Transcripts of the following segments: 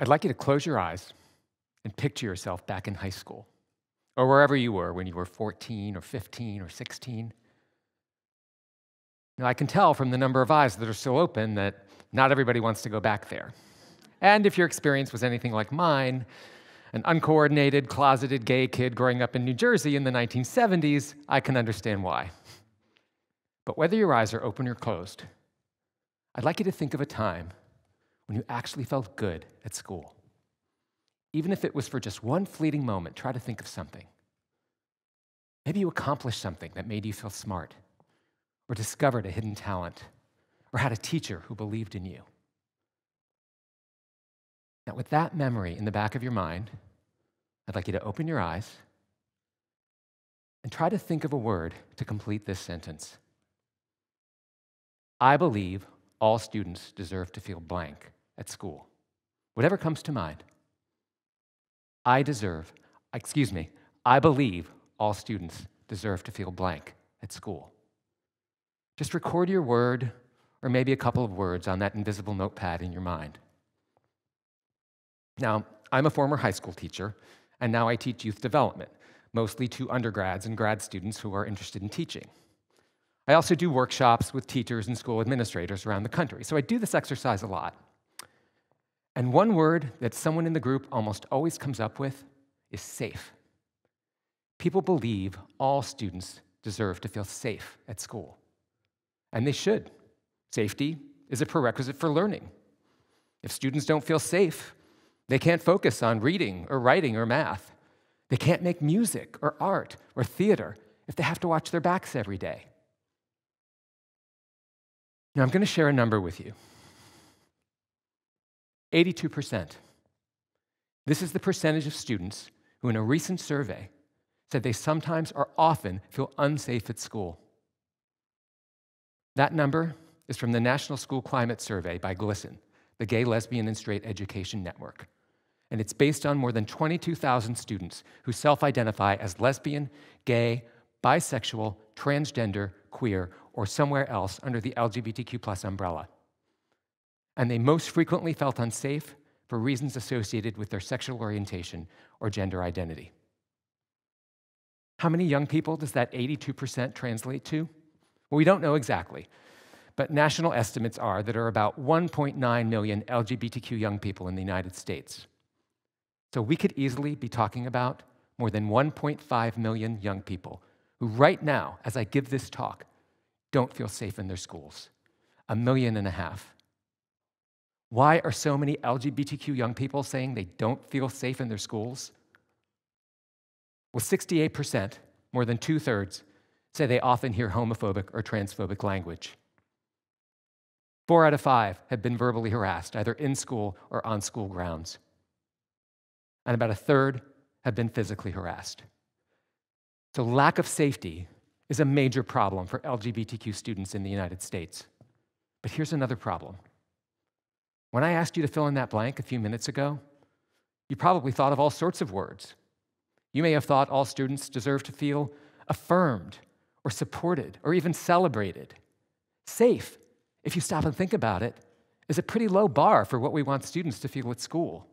I'd like you to close your eyes and picture yourself back in high school or wherever you were when you were 14 or 15 or 16. Now, I can tell from the number of eyes that are still open that not everybody wants to go back there. And if your experience was anything like mine, an uncoordinated, closeted gay kid growing up in New Jersey in the 1970s, I can understand why. But whether your eyes are open or closed, I'd like you to think of a time when you actually felt good at school. Even if it was for just one fleeting moment, try to think of something. Maybe you accomplished something that made you feel smart, or discovered a hidden talent, or had a teacher who believed in you. Now, with that memory in the back of your mind, I'd like you to open your eyes and try to think of a word to complete this sentence. I believe all students deserve to feel blank at school. Whatever comes to mind. I deserve, excuse me, I believe all students deserve to feel blank at school. Just record your word or maybe a couple of words on that invisible notepad in your mind. Now, I'm a former high school teacher, and now I teach youth development, mostly to undergrads and grad students who are interested in teaching. I also do workshops with teachers and school administrators around the country, so I do this exercise a lot. And one word that someone in the group almost always comes up with is safe. People believe all students deserve to feel safe at school, and they should. Safety is a prerequisite for learning. If students don't feel safe, they can't focus on reading or writing or math. They can't make music or art or theater if they have to watch their backs every day. Now, I'm going to share a number with you 82%. This is the percentage of students who, in a recent survey, said they sometimes or often feel unsafe at school. That number is from the National School Climate Survey by GLSEN, the Gay, Lesbian, and Straight Education Network and it's based on more than 22,000 students who self identify as lesbian, gay, bisexual, transgender, queer, or somewhere else under the LGBTQ umbrella. And they most frequently felt unsafe for reasons associated with their sexual orientation or gender identity. How many young people does that 82% translate to? Well, we don't know exactly, but national estimates are that there are about 1.9 million LGBTQ young people in the United States. So we could easily be talking about more than 1.5 million young people who, right now, as I give this talk, don't feel safe in their schools. A million and a half. Why are so many LGBTQ young people saying they don't feel safe in their schools? Well, 68%, more than two thirds, say they often hear homophobic or transphobic language. Four out of five have been verbally harassed, either in school or on school grounds and about a third have been physically harassed. So, lack of safety is a major problem for LGBTQ students in the United States. But here's another problem. When I asked you to fill in that blank a few minutes ago, you probably thought of all sorts of words. You may have thought all students deserve to feel affirmed or supported or even celebrated. Safe, if you stop and think about it, is a pretty low bar for what we want students to feel at school.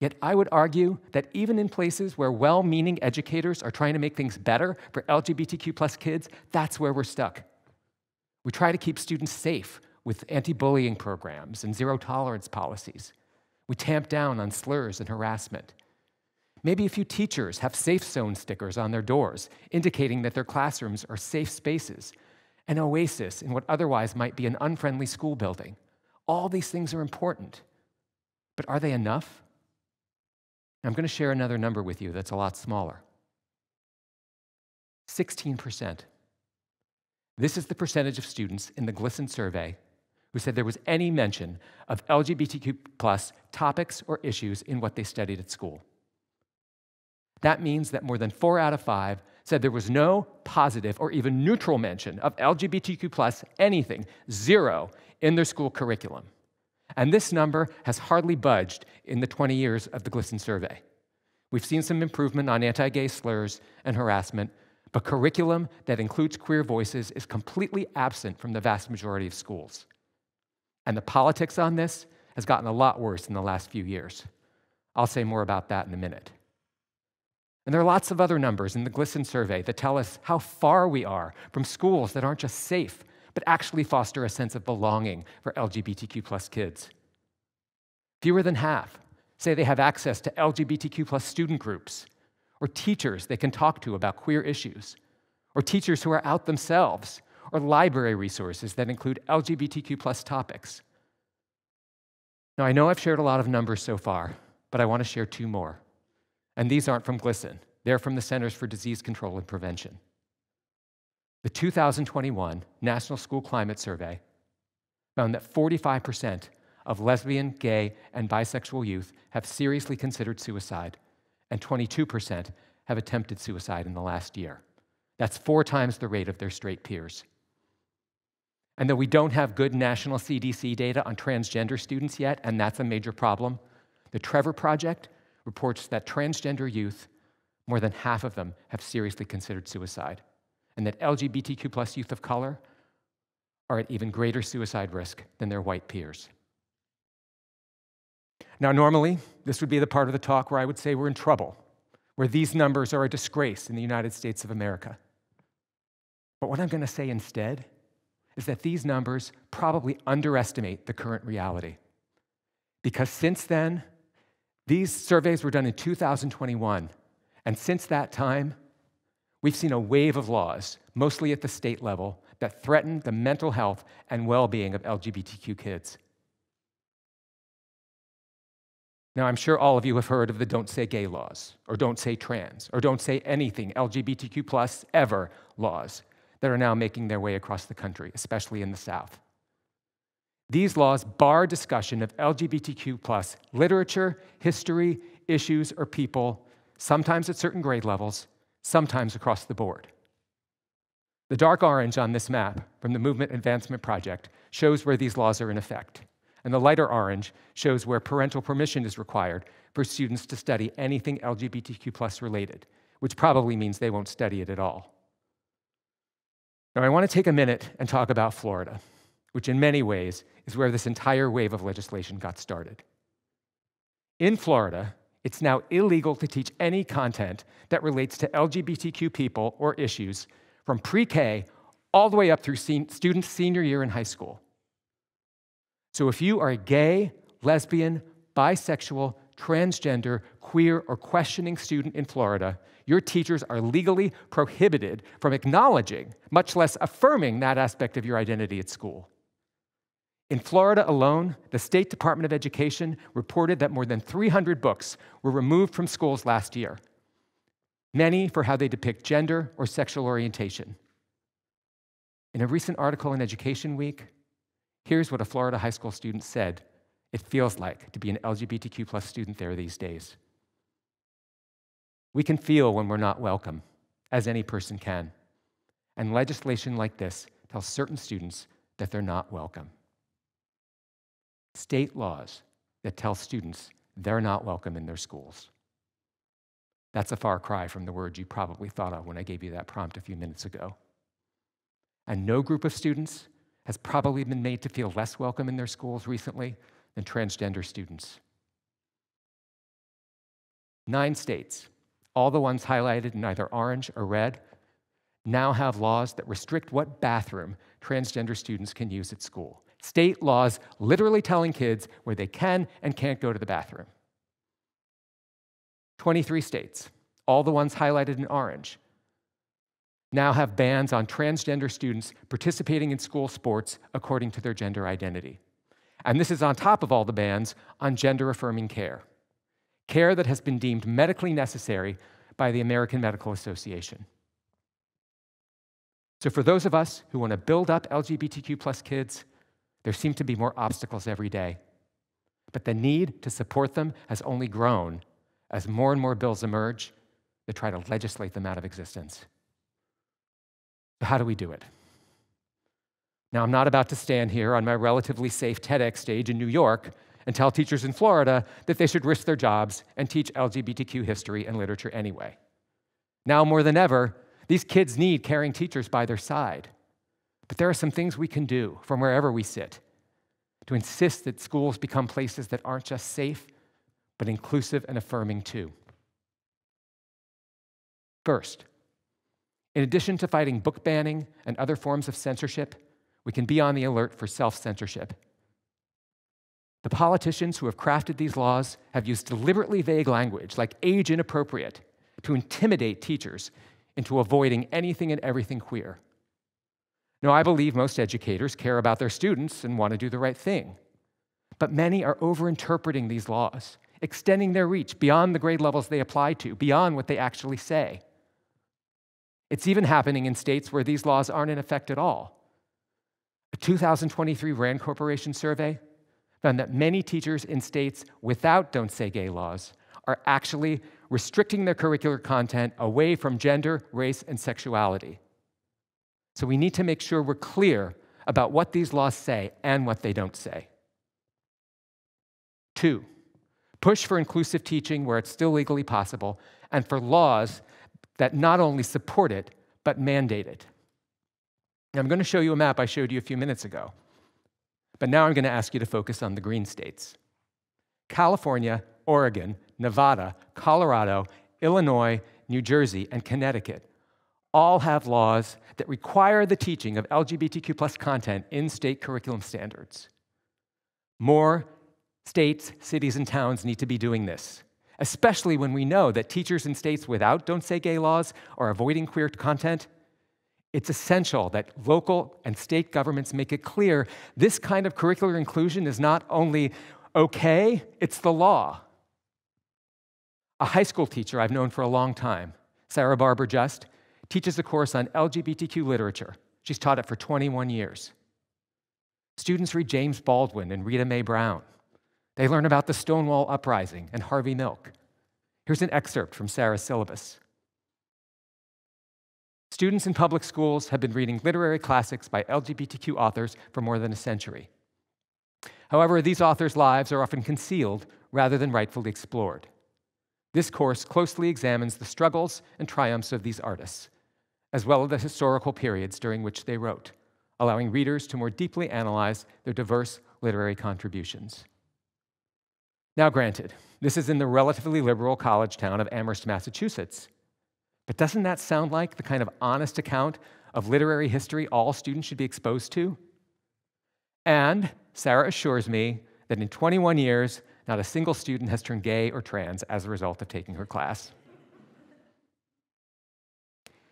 Yet I would argue that even in places where well meaning educators are trying to make things better for LGBTQ plus kids, that's where we're stuck. We try to keep students safe with anti bullying programs and zero tolerance policies. We tamp down on slurs and harassment. Maybe a few teachers have safe zone stickers on their doors, indicating that their classrooms are safe spaces, an oasis in what otherwise might be an unfriendly school building. All these things are important. But are they enough? I'm going to share another number with you that's a lot smaller 16%. This is the percentage of students in the GLSEN survey who said there was any mention of LGBTQ plus topics or issues in what they studied at school. That means that more than four out of five said there was no positive or even neutral mention of LGBTQ plus anything, zero, in their school curriculum. And this number has hardly budged in the 20 years of the GLSEN survey. We've seen some improvement on anti gay slurs and harassment, but curriculum that includes queer voices is completely absent from the vast majority of schools. And the politics on this has gotten a lot worse in the last few years. I'll say more about that in a minute. And there are lots of other numbers in the GLSEN survey that tell us how far we are from schools that aren't just safe, but actually foster a sense of belonging for LGBTQ plus kids. Fewer than half say they have access to LGBTQ plus student groups, or teachers they can talk to about queer issues, or teachers who are out themselves, or library resources that include LGBTQ plus topics. Now, I know I've shared a lot of numbers so far, but I want to share two more. And these aren't from GLSEN, they're from the Centers for Disease Control and Prevention. The 2021 National School Climate Survey found that 45% of lesbian, gay, and bisexual youth have seriously considered suicide, and 22% have attempted suicide in the last year. That's four times the rate of their straight peers. And though we don't have good national CDC data on transgender students yet, and that's a major problem, the Trevor Project reports that transgender youth, more than half of them have seriously considered suicide, and that LGBTQ plus youth of color are at even greater suicide risk than their white peers. Now, normally, this would be the part of the talk where I would say we're in trouble, where these numbers are a disgrace in the United States of America. But what I'm going to say instead is that these numbers probably underestimate the current reality. Because since then, these surveys were done in 2021, and since that time, we've seen a wave of laws, mostly at the state level, that threaten the mental health and well being of LGBTQ kids. Now, I'm sure all of you have heard of the don't say gay laws, or don't say trans, or don't say anything LGBTQ plus ever laws that are now making their way across the country, especially in the South. These laws bar discussion of LGBTQ plus literature, history, issues, or people, sometimes at certain grade levels, sometimes across the board. The dark orange on this map from the Movement Advancement Project shows where these laws are in effect, and the lighter orange shows where parental permission is required for students to study anything LGBTQ plus related, which probably means they won't study it at all. Now, I want to take a minute and talk about Florida which in many ways is where this entire wave of legislation got started. In Florida, it's now illegal to teach any content that relates to LGBTQ people or issues from pre K all the way up through students' senior year in high school. So if you are a gay, lesbian, bisexual, transgender, queer, or questioning student in Florida, your teachers are legally prohibited from acknowledging, much less affirming, that aspect of your identity at school. In Florida alone, the State Department of Education reported that more than 300 books were removed from schools last year, many for how they depict gender or sexual orientation. In a recent article in Education Week, here's what a Florida high school student said it feels like to be an LGBTQ plus student there these days. We can feel when we're not welcome, as any person can. And legislation like this tells certain students that they're not welcome state laws that tell students they're not welcome in their schools. That's a far cry from the words you probably thought of when I gave you that prompt a few minutes ago. And no group of students has probably been made to feel less welcome in their schools recently than transgender students. Nine states, all the ones highlighted in either orange or red, now have laws that restrict what bathroom transgender students can use at school state laws literally telling kids where they can and can't go to the bathroom. 23 states, all the ones highlighted in orange, now have bans on transgender students participating in school sports according to their gender identity. And this is on top of all the bans on gender affirming care, care that has been deemed medically necessary by the American Medical Association. So, for those of us who want to build up LGBTQ plus kids, there seem to be more obstacles every day. But the need to support them has only grown as more and more bills emerge that try to legislate them out of existence. So, how do we do it? Now, I'm not about to stand here on my relatively safe TEDx stage in New York and tell teachers in Florida that they should risk their jobs and teach LGBTQ history and literature anyway. Now more than ever, these kids need caring teachers by their side. But there are some things we can do from wherever we sit. to insist that schools become places that aren't just safe, but inclusive and affirming too. First, in addition to fighting book banning and other forms of censorship, we can be on the alert for self censorship. The politicians who have crafted these laws have used deliberately vague language, like age inappropriate, to intimidate teachers into avoiding anything and everything queer. Now, I believe most educators care about their students and want to do the right thing. But many are overinterpreting these laws, extending their reach beyond the grade levels they apply to, beyond what they actually say. It's even happening in states where these laws aren't in effect at all. A 2023 RAND Corporation survey found that many teachers in states without Don't Say Gay laws are actually restricting their curricular content away from gender, race, and sexuality. So we need to make sure we're clear about what these laws say and what they don't say. Two, push for inclusive teaching where it's still legally possible and for laws that not only support it, but mandate it. I'm going to show you a map I showed you a few minutes ago. But now I'm going to ask you to focus on the green states California, Oregon, Nevada, Colorado, Illinois, New Jersey, and Connecticut all have laws that require the teaching of LGBTQ plus content in state curriculum standards. More states, cities, and towns need to be doing this, especially when we know that teachers in states without Don't Say Gay laws are avoiding queer content. It's essential that local and state governments make it clear this kind of curricular inclusion is not only okay, it's the law. A high school teacher I've known for a long time, Sarah Barber Just, teaches a course on LGBTQ literature. She's taught it for 21 years. Students read James Baldwin and Rita Mae Brown. They learn about the Stonewall Uprising and Harvey Milk. Here's an excerpt from Sarah's syllabus. Students in public schools have been reading literary classics by LGBTQ authors for more than a century. However, these authors' lives are often concealed rather than rightfully explored. This course closely examines the struggles and triumphs of these artists, as well as the historical periods during which they wrote, allowing readers to more deeply analyze their diverse literary contributions. Now, granted, this is in the relatively liberal college town of Amherst, Massachusetts. But doesn't that sound like the kind of honest account of literary history all students should be exposed to? And Sarah assures me that in 21 years, not a single student has turned gay or trans as a result of taking her class.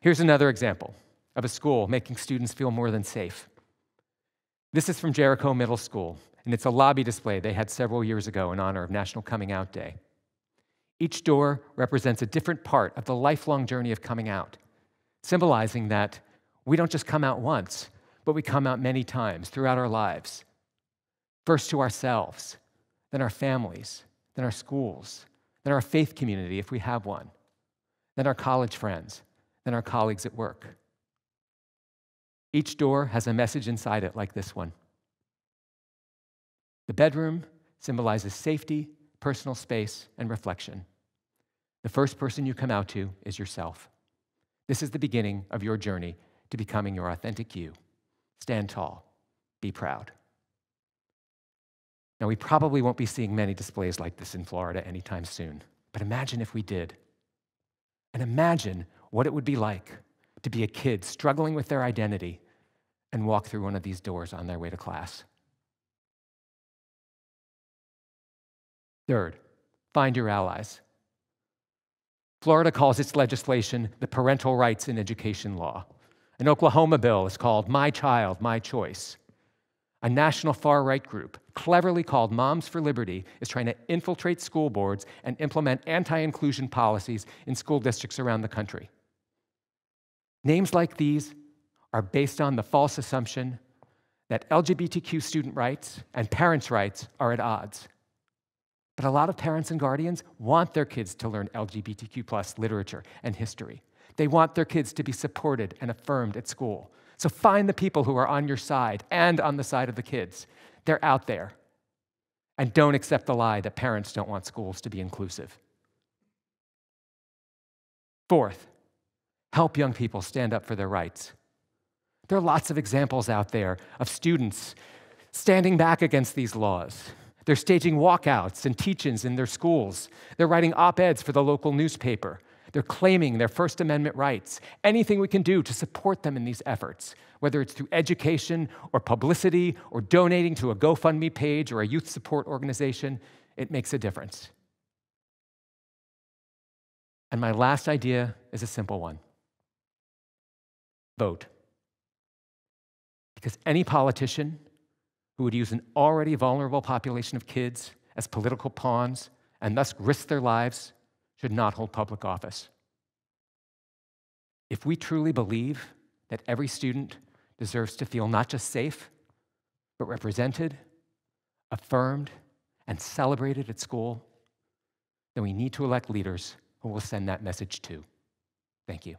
Here's another example of a school making students feel more than safe. This is from Jericho Middle School, and it's a lobby display they had several years ago in honor of National Coming Out Day. Each door represents a different part of the lifelong journey of coming out, symbolizing that we don't just come out once, but we come out many times throughout our lives. First to ourselves, then our families, then our schools, then our faith community if we have one, then our college friends, then our colleagues at work. Each door has a message inside it, like this one. The bedroom symbolizes safety, personal space, and reflection. The first person you come out to is yourself. This is the beginning of your journey to becoming your authentic you. Stand tall, be proud. Now, we probably won't be seeing many displays like this in Florida anytime soon, but imagine if we did. And imagine what it would be like to be a kid struggling with their identity and walk through one of these doors on their way to class. Third, find your allies. Florida calls its legislation the Parental Rights in Education Law. An Oklahoma bill is called My Child, My Choice. A national far right group, cleverly called Moms for Liberty, is trying to infiltrate school boards and implement anti inclusion policies in school districts around the country. Names like these are based on the false assumption that LGBTQ student rights and parents' rights are at odds. But a lot of parents and guardians want their kids to learn LGBTQ plus literature and history. They want their kids to be supported and affirmed at school. So find the people who are on your side and on the side of the kids. They're out there. And don't accept the lie that parents don't want schools to be inclusive. Fourth, Help young people stand up for their rights. There are lots of examples out there of students standing back against these laws. They're staging walkouts and teach ins in their schools. They're writing op eds for the local newspaper. They're claiming their First Amendment rights. Anything we can do to support them in these efforts, whether it's through education or publicity or donating to a GoFundMe page or a youth support organization, it makes a difference. And my last idea is a simple one vote. Because any politician who would use an already vulnerable population of kids as political pawns and thus risk their lives should not hold public office. If we truly believe that every student deserves to feel not just safe, but represented, affirmed, and celebrated at school, then we need to elect leaders who will send that message to. Thank you.